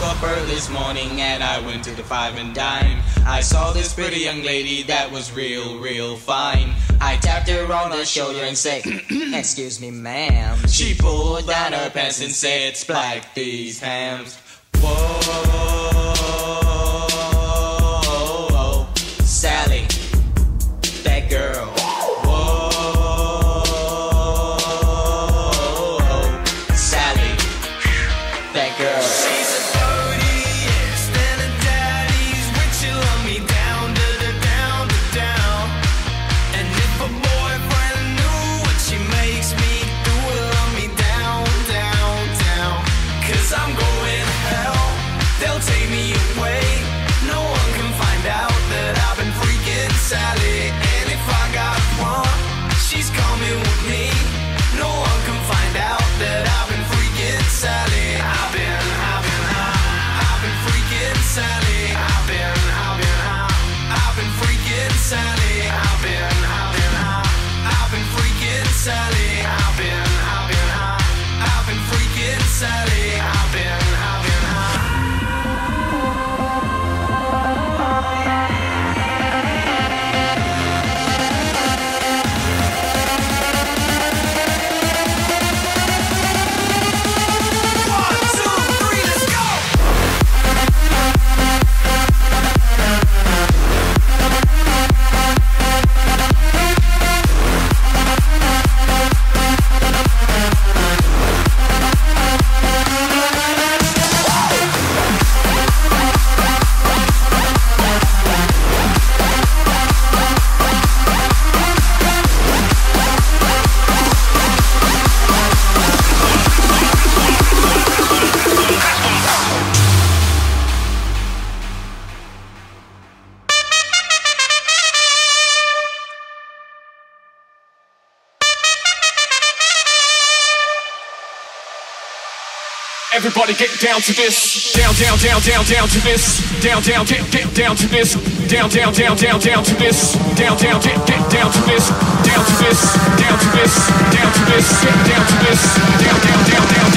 woke up early this morning and I went to the five and dime. I saw this pretty young lady that was real, real fine. I tapped her on the shoulder and said, Excuse me, ma'am. She pulled down her pants and said, Splack these hams. Whoa, Sally, that girl. Everybody get down to this. Down, down, down, down, down to this. Down, down, get, get down to this. Down, down, down, down, down to this. Down, down, get, get down to this. Down to this. Down to this. Down to this. Get down to this. Down, down, down, down,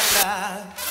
my life.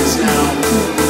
now.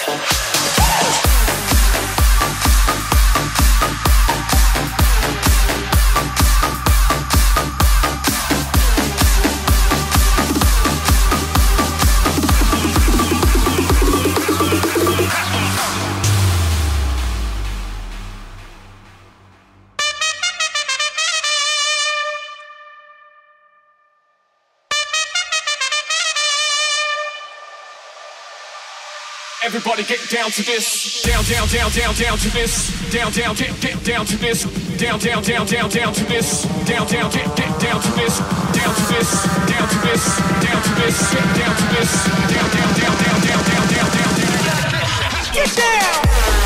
Everybody get down to this. Down, down, down, down, down to this. Down, down, get, get down to this. Down, down, down, down, down to this. Down, down, get, get down to this. Down to this. Down to this. Down to this. Get down to this. Down, down, down, down, down, down, down, down, down. Get down.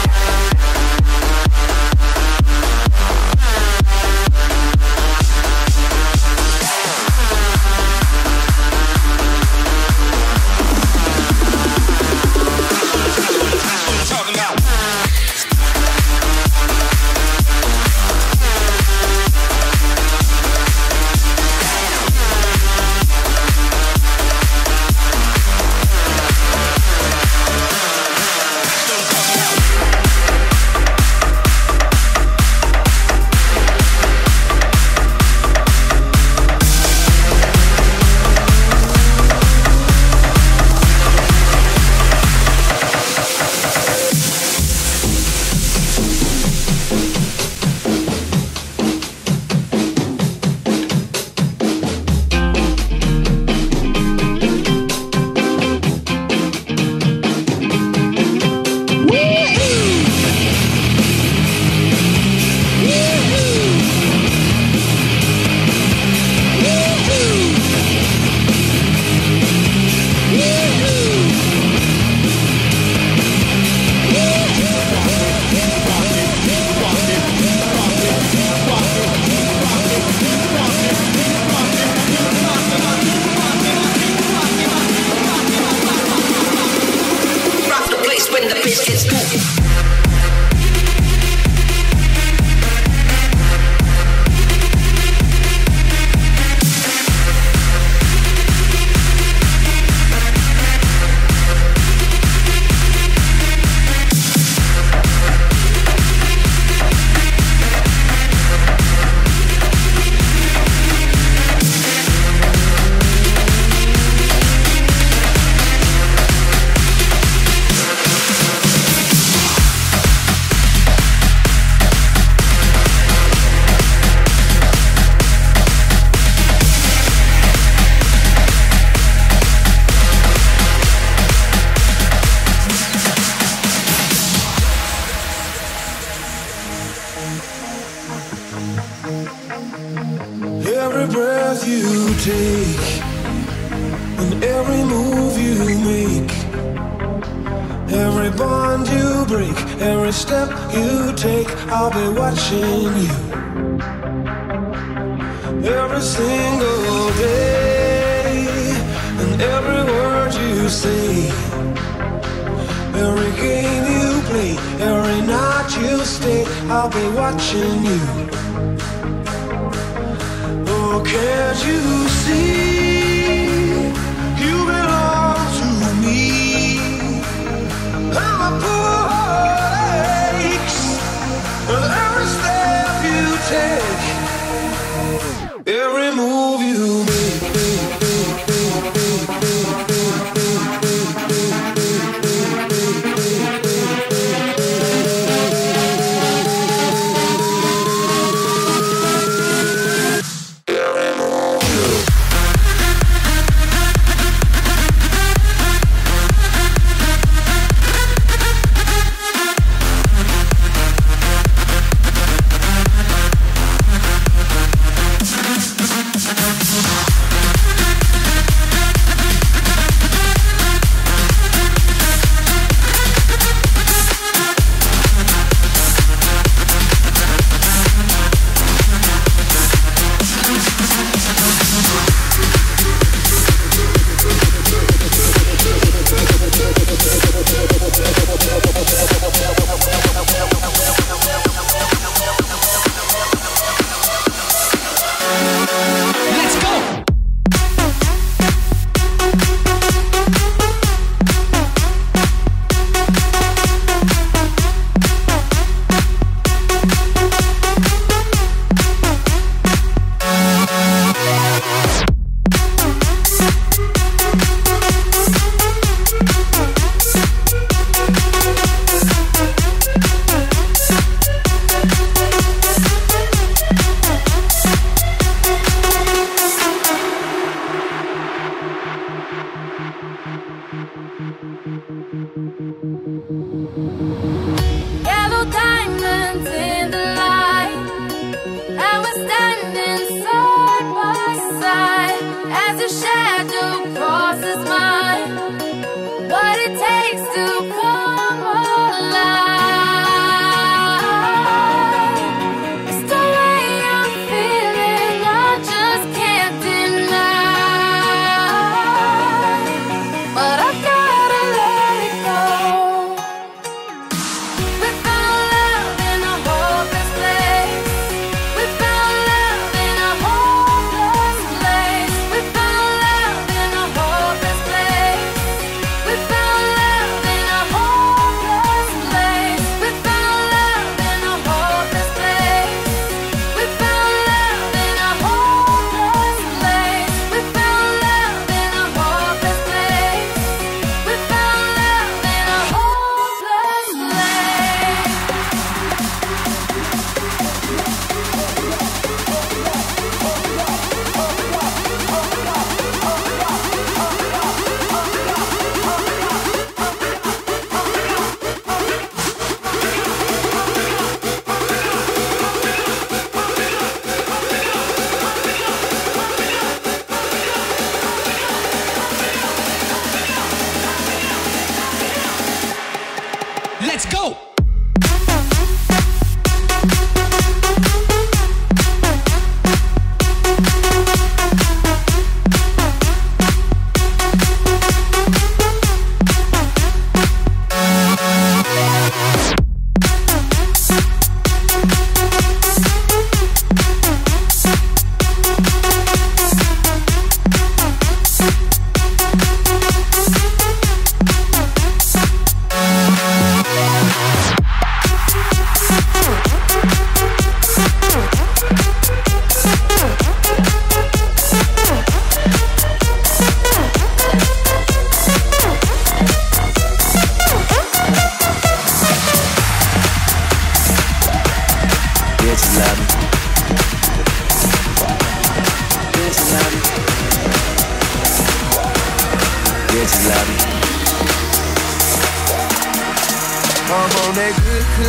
watching you. Oh, can't you see? You belong to me. And my poor heart aches every step you take.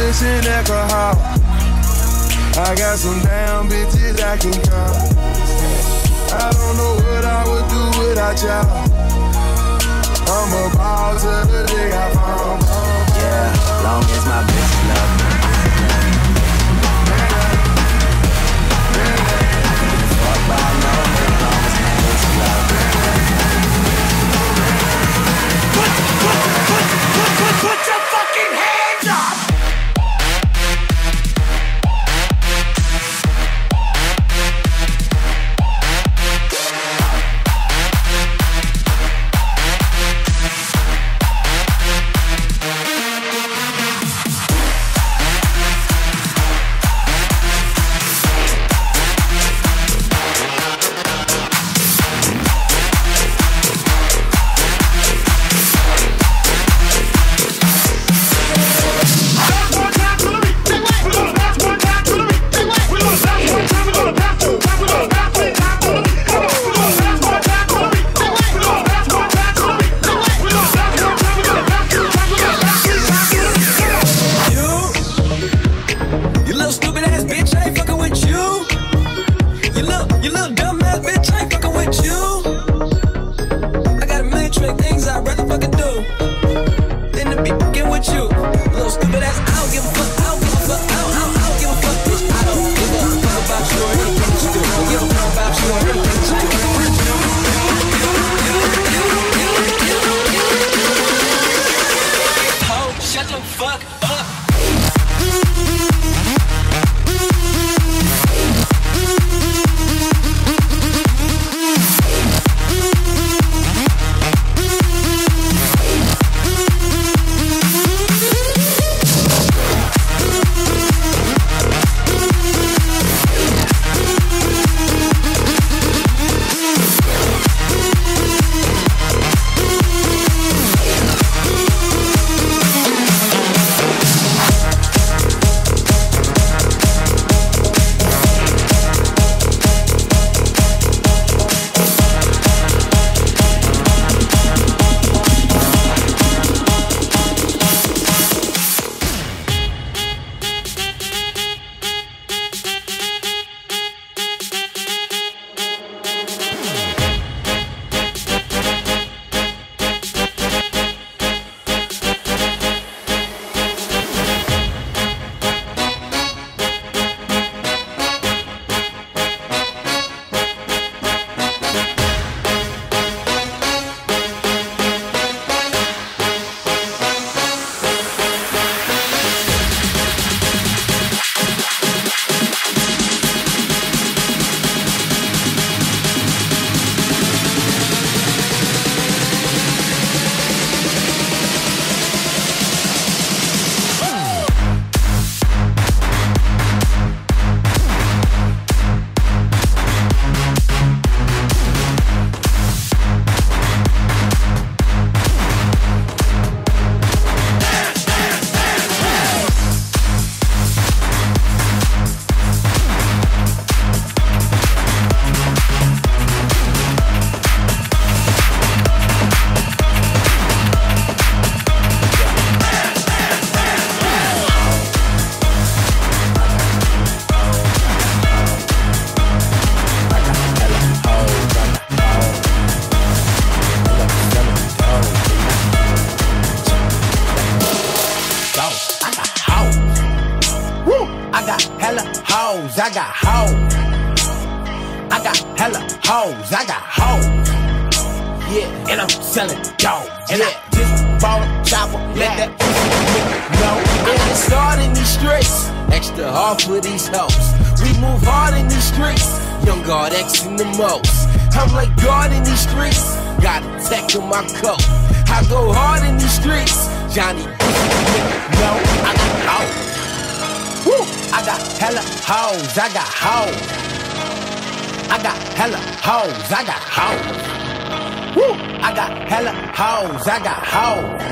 this shit alcohol. I got some damn bitches I can call. I don't know what I would do without y'all. I'm a ball till the day I fall. Yeah, long as my bitches love me. No, I got hoes. Woo, I got hella hoes. I got hoes. I got hella hoes. I got hoes. Woo, I got hella hoes. I got hoes.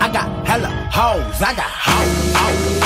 I got hella hoes. I got hoes.